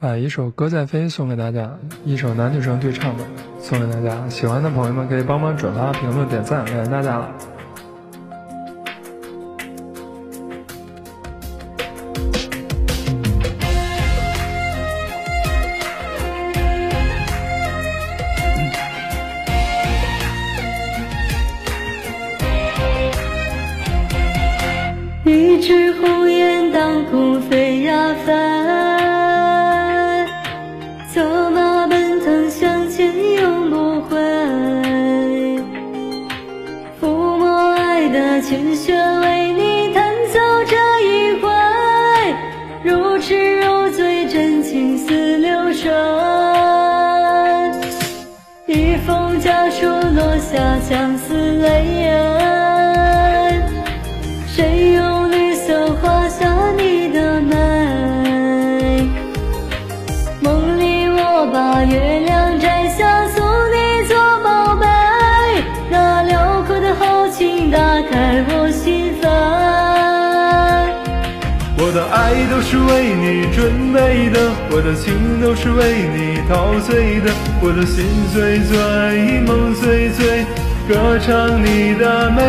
把一首歌在飞送给大家，一首男女生对唱的送给大家。喜欢的朋友们可以帮忙转发、评论、点赞，感谢大家了。一只鸿雁当空飞呀飞。琴弦为你弹奏这一回，如痴如醉，真情似流水。一封家书落下相思泪，爱都是为你准备的，我的情都是为你陶醉的，我的心醉醉，梦醉醉，歌唱你的美。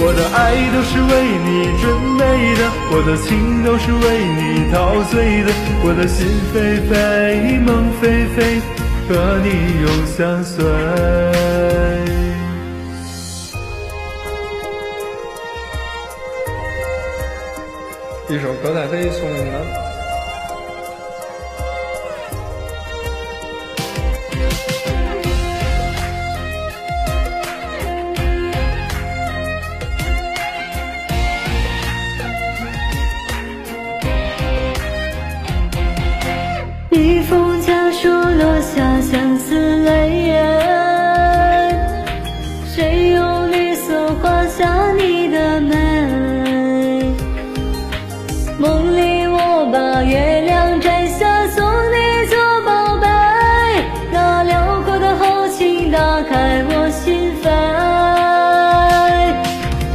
我的爱都是为你准备的，我的情都是为你陶醉的，我的心飞飞，梦飞飞，和你永相随。一首歌在飞送给你们。梦里我把月亮摘下送你做宝贝，那辽阔的豪情打开我心扉。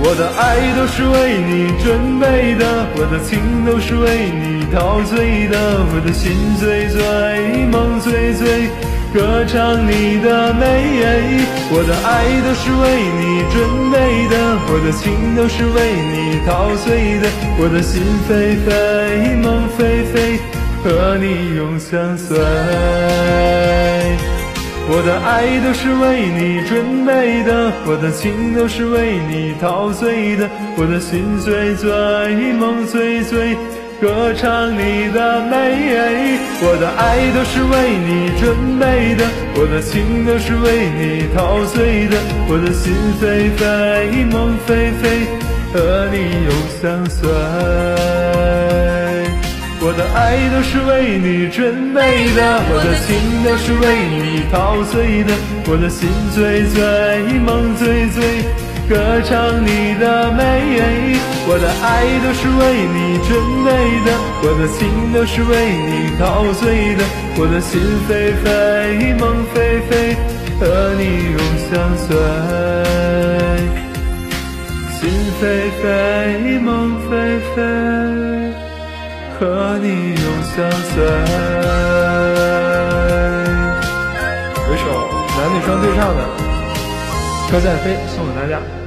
我的爱都是为你准备的，我的情都是为你陶醉的，我的心醉醉，梦醉醉。歌唱你的美，我的爱都是为你准备的，我的情都是为你陶醉的，我的心飞飞，梦飞飞，和你永相随。我的爱都是为你准备的，我的情都是为你陶醉的，我的心醉醉，梦醉醉。歌唱你的美，我的爱都是为你准备的，我的情都是为你陶醉的，我的心飞飞，梦飞飞，和你永相随。我的爱都是为你准备的，我的情都是为你陶醉的，我的心醉醉，梦醉醉。歌唱你的美，我的爱都是为你准备的，我的情都是为你陶醉的，我的心飞飞，梦飞飞，和你永相随。心飞飞，梦飞飞，和你永相随。有一首男女生对唱的。歌在飞，送给大家。